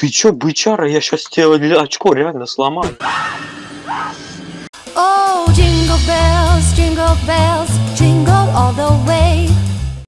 Ты чё, бычара, я сейчас тебе очко реально сломаю. Oh, jingle bells, jingle bells, jingle all the way.